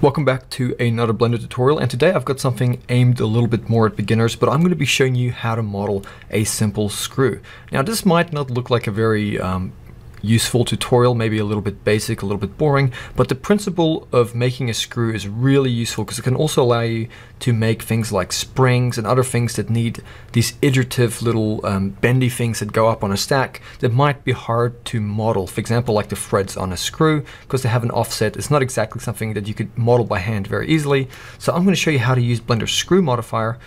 Welcome back to another Blender tutorial and today I've got something aimed a little bit more at beginners but I'm going to be showing you how to model a simple screw. Now this might not look like a very um, useful tutorial, maybe a little bit basic, a little bit boring, but the principle of making a screw is really useful because it can also allow you to make things like springs and other things that need these iterative little um, bendy things that go up on a stack that might be hard to model. For example, like the threads on a screw, because they have an offset. It's not exactly something that you could model by hand very easily. So I'm going to show you how to use Blender's screw modifier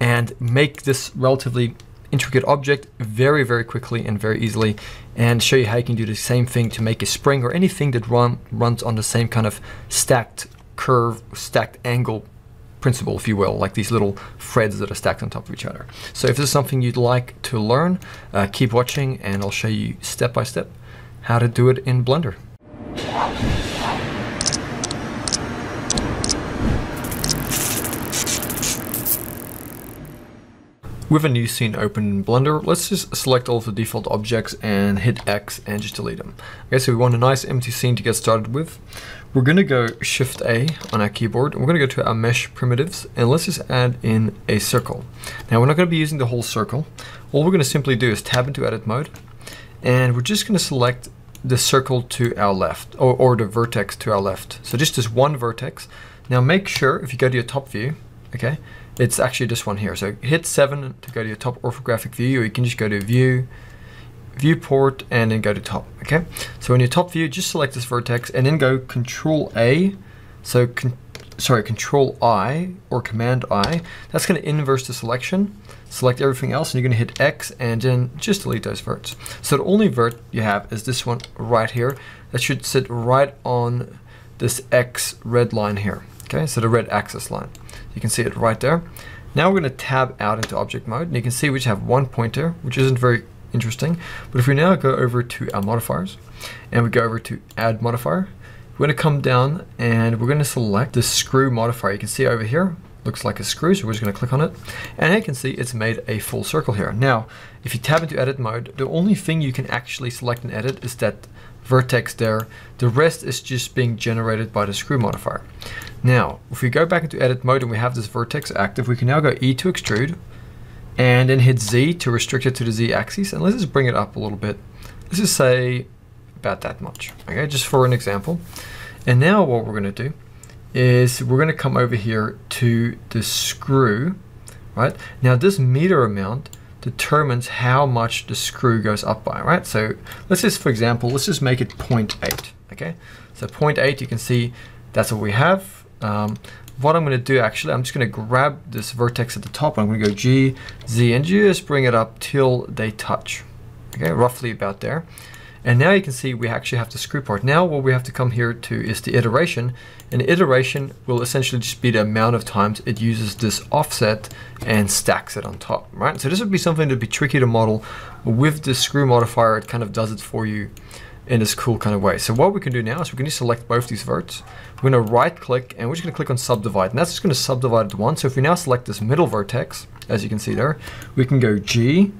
and make this relatively intricate object very, very quickly and very easily and show you how you can do the same thing to make a spring or anything that run, runs on the same kind of stacked curve, stacked angle principle, if you will, like these little threads that are stacked on top of each other. So if this is something you'd like to learn, uh, keep watching and I'll show you step by step how to do it in Blender. With a new scene open in Blender, let's just select all of the default objects and hit X and just delete them. Okay, so we want a nice empty scene to get started with. We're gonna go Shift A on our keyboard, and we're gonna go to our mesh primitives, and let's just add in a circle. Now we're not gonna be using the whole circle. All we're gonna simply do is tab into edit mode, and we're just gonna select the circle to our left, or, or the vertex to our left. So just this one vertex. Now make sure, if you go to your top view, okay, it's actually this one here. So hit 7 to go to your top orthographic view, or you can just go to View, Viewport, and then go to Top, okay? So in your top view, just select this vertex, and then go Control A, so con sorry, Control I, or Command I. That's going to inverse the selection, select everything else, and you're going to hit X, and then just delete those verts. So the only vert you have is this one right here. That should sit right on this X red line here, okay? So the red axis line. You can see it right there. Now we're going to tab out into object mode and you can see we just have one pointer, which isn't very interesting. But if we now go over to our modifiers and we go over to add modifier, we're going to come down and we're going to select the screw modifier. You can see over here, looks like a screw, so we're just going to click on it. And you can see it's made a full circle here. Now, if you tab into edit mode, the only thing you can actually select and edit is that vertex there. The rest is just being generated by the screw modifier. Now, if we go back into edit mode and we have this vertex active, we can now go E to extrude and then hit Z to restrict it to the Z axis. And let's just bring it up a little bit. Let's just say about that much, okay, just for an example. And now what we're gonna do is we're gonna come over here to the screw, right? Now this meter amount determines how much the screw goes up by, right? So let's just, for example, let's just make it 0.8, okay? So 0.8, you can see that's what we have. Um, what I'm going to do actually, I'm just going to grab this vertex at the top. I'm going to go G, Z, and just bring it up till they touch. Okay, roughly about there. And now you can see we actually have the screw part. Now what we have to come here to is the iteration. And iteration will essentially just be the amount of times it uses this offset and stacks it on top, right? So this would be something that'd be tricky to model. With the screw modifier, it kind of does it for you in this cool kind of way. So what we can do now is we can just select both these verts. We're going to right click and we're just going to click on subdivide and that's just going to subdivide it to one. So if we now select this middle vertex, as you can see there, we can go G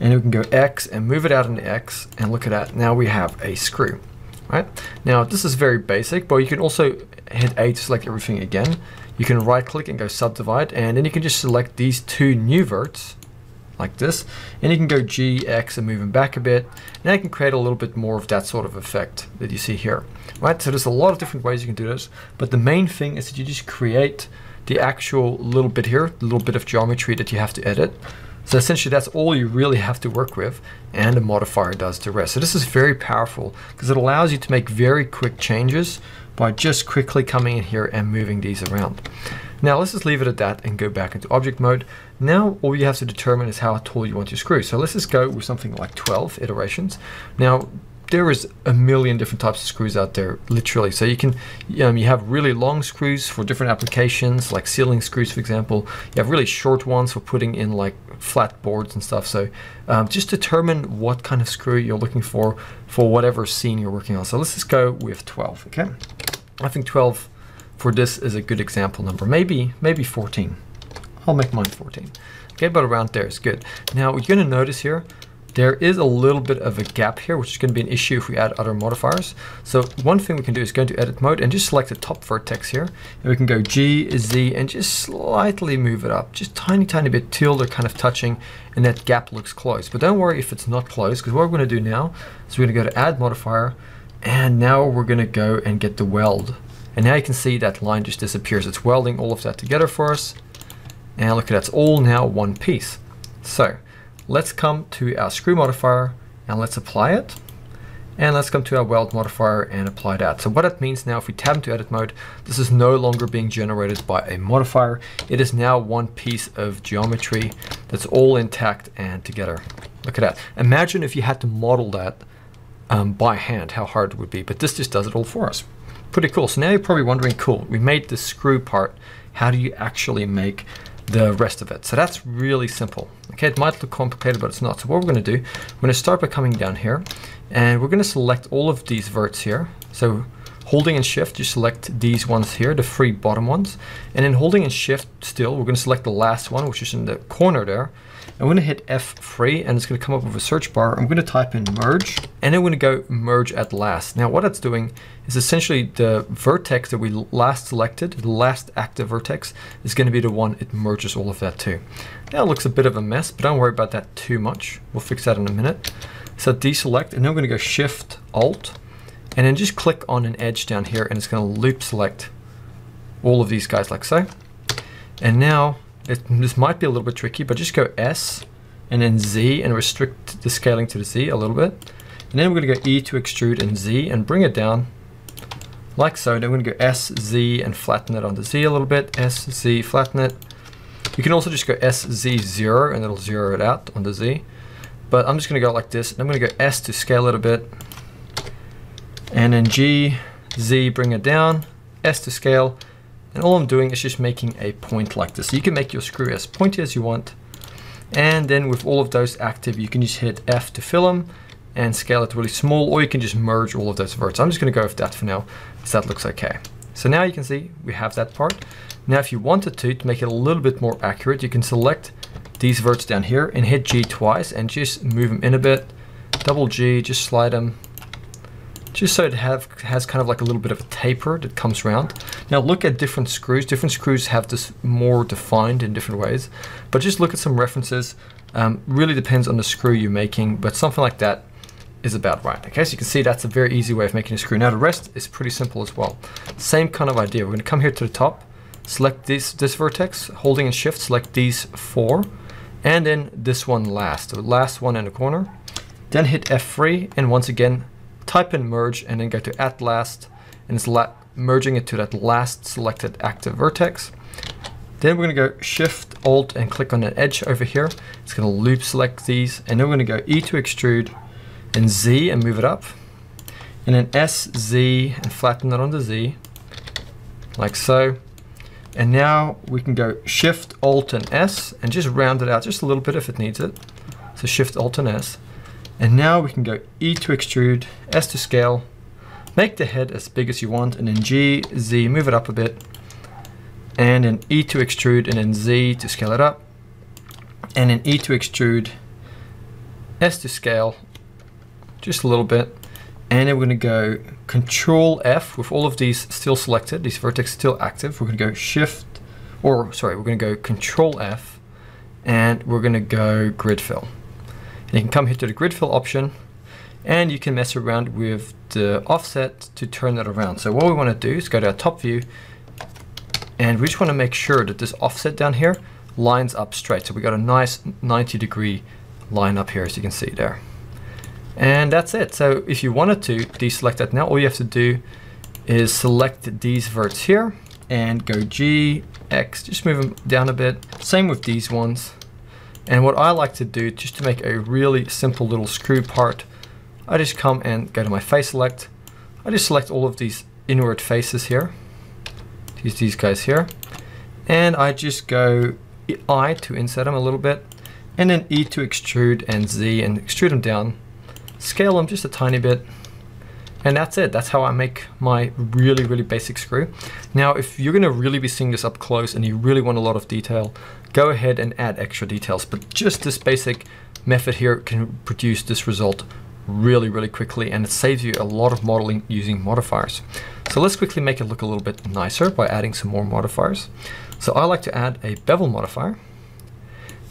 and we can go X and move it out into X and look at that. Now we have a screw, right? Now this is very basic, but you can also hit A to select everything again. You can right click and go subdivide and then you can just select these two new verts like this. And you can go G, X and move them back a bit. Now you can create a little bit more of that sort of effect that you see here. Right, so there's a lot of different ways you can do this, but the main thing is that you just create the actual little bit here, the little bit of geometry that you have to edit. So essentially that's all you really have to work with and a modifier does the rest. So this is very powerful because it allows you to make very quick changes by just quickly coming in here and moving these around. Now let's just leave it at that and go back into object mode. Now all you have to determine is how tall you want your screw. So let's just go with something like 12 iterations. Now there is a million different types of screws out there, literally. So you can, um, you have really long screws for different applications, like ceiling screws, for example. You have really short ones for putting in like flat boards and stuff. So um, just determine what kind of screw you're looking for for whatever scene you're working on. So let's just go with 12, okay? I think 12 for this is a good example number. Maybe, maybe 14. I'll make mine 14. Okay, but around there is good. Now you're gonna notice here, there is a little bit of a gap here, which is going to be an issue if we add other modifiers. So one thing we can do is go into edit mode and just select the top vertex here. And we can go G, Z, and just slightly move it up, just tiny, tiny bit till they're kind of touching and that gap looks closed. But don't worry if it's not closed, because what we're going to do now is we're going to go to add modifier, and now we're going to go and get the weld. And now you can see that line just disappears. It's welding all of that together for us. And look at that, it's all now one piece. So let's come to our screw modifier and let's apply it. And let's come to our weld modifier and apply that. So what that means now, if we tab into edit mode, this is no longer being generated by a modifier. It is now one piece of geometry that's all intact and together. Look at that. Imagine if you had to model that um, by hand, how hard it would be, but this just does it all for us. Pretty cool. So now you're probably wondering, cool, we made the screw part. How do you actually make the rest of it. So that's really simple. Okay, it might look complicated, but it's not. So what we're gonna do, we're gonna start by coming down here and we're gonna select all of these verts here. So holding and shift, you select these ones here, the three bottom ones. And then holding and shift still, we're gonna select the last one, which is in the corner there. I'm going to hit F3 and it's going to come up with a search bar. I'm going to type in merge and going to go merge at last. Now what it's doing is essentially the vertex that we last selected, the last active vertex, is going to be the one it merges all of that to. Now it looks a bit of a mess, but don't worry about that too much. We'll fix that in a minute. So deselect and going to go Shift Alt and then just click on an edge down here and it's going to loop select all of these guys like so. And now it, this might be a little bit tricky, but just go S and then Z and restrict the scaling to the Z a little bit. And then we're gonna go E to extrude and Z and bring it down like so. Then we're gonna go S, Z and flatten it on the Z a little bit. S, Z, flatten it. You can also just go S, Z, zero and it'll zero it out on the Z. But I'm just gonna go like this. And I'm gonna go S to scale it a bit. And then G, Z, bring it down. S to scale. And all I'm doing is just making a point like this. So you can make your screw as pointy as you want. And then with all of those active, you can just hit F to fill them and scale it really small, or you can just merge all of those verts. I'm just gonna go with that for now, because that looks okay. So now you can see we have that part. Now if you wanted to, to make it a little bit more accurate, you can select these verts down here and hit G twice and just move them in a bit. Double G, just slide them just so it have, has kind of like a little bit of a taper that comes around. Now look at different screws. Different screws have this more defined in different ways, but just look at some references. Um, really depends on the screw you're making, but something like that is about right. Okay, so you can see that's a very easy way of making a screw. Now the rest is pretty simple as well. Same kind of idea. We're gonna come here to the top, select this, this vertex, holding and shift, select these four, and then this one last, the last one in the corner. Then hit F3, and once again, type in merge and then go to at last and it's merging it to that last selected active vertex. Then we're gonna go Shift Alt and click on an edge over here. It's gonna loop select these and then we're gonna go E to extrude and Z and move it up. And then S, Z and flatten it onto Z like so. And now we can go Shift Alt and S and just round it out just a little bit if it needs it. So Shift Alt and S. And now we can go E to extrude, S to scale, make the head as big as you want, and then G, Z, move it up a bit, and then E to extrude, and then Z to scale it up, and then E to extrude, S to scale, just a little bit, and then we're gonna go Control F with all of these still selected, these vertex still active. We're gonna go Shift, or sorry, we're gonna go Control F, and we're gonna go Grid Fill. And you can come here to the grid fill option and you can mess around with the offset to turn it around. So what we want to do is go to our top view and we just want to make sure that this offset down here lines up straight. So we got a nice 90 degree line up here as you can see there. And that's it. So if you wanted to deselect that now, all you have to do is select these verts here and go G, X, just move them down a bit. Same with these ones. And what I like to do, just to make a really simple little screw part, I just come and go to my face select. I just select all of these inward faces here. Use these guys here. And I just go I to insert them a little bit, and then E to extrude and Z and extrude them down. Scale them just a tiny bit, and that's it. That's how I make my really, really basic screw. Now, if you're gonna really be seeing this up close and you really want a lot of detail, go ahead and add extra details. But just this basic method here can produce this result really, really quickly and it saves you a lot of modeling using modifiers. So let's quickly make it look a little bit nicer by adding some more modifiers. So I like to add a bevel modifier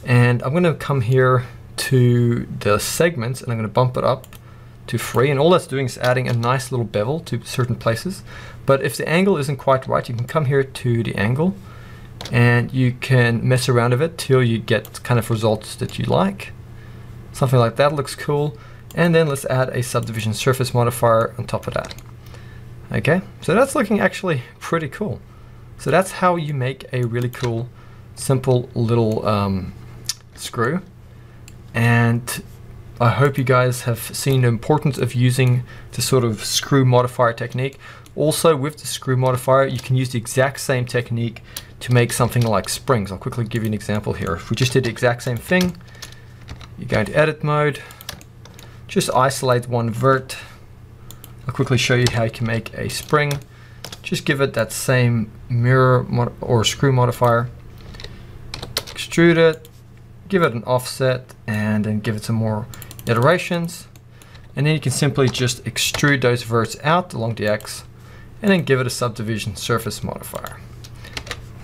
and I'm gonna come here to the segments and I'm gonna bump it up to free and all that's doing is adding a nice little bevel to certain places. But if the angle isn't quite right, you can come here to the angle and you can mess around with it till you get kind of results that you like. Something like that looks cool. And then let's add a subdivision surface modifier on top of that. Okay, so that's looking actually pretty cool. So that's how you make a really cool, simple little um, screw. And I hope you guys have seen the importance of using the sort of screw modifier technique. Also with the screw modifier, you can use the exact same technique to make something like springs. I'll quickly give you an example here. If we just did the exact same thing, you go into edit mode, just isolate one vert. I'll quickly show you how you can make a spring. Just give it that same mirror or screw modifier. Extrude it, give it an offset, and then give it some more iterations. And then you can simply just extrude those verts out along the X and then give it a subdivision surface modifier.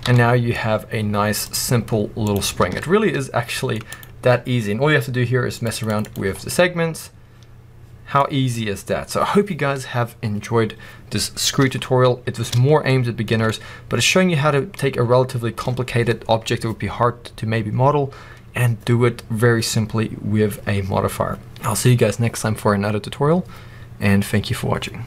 And now you have a nice, simple little spring. It really is actually that easy. And all you have to do here is mess around with the segments. How easy is that? So I hope you guys have enjoyed this screw tutorial. It was more aimed at beginners, but it's showing you how to take a relatively complicated object that would be hard to maybe model and do it very simply with a modifier. I'll see you guys next time for another tutorial and thank you for watching.